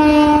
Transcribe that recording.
Mm-hmm.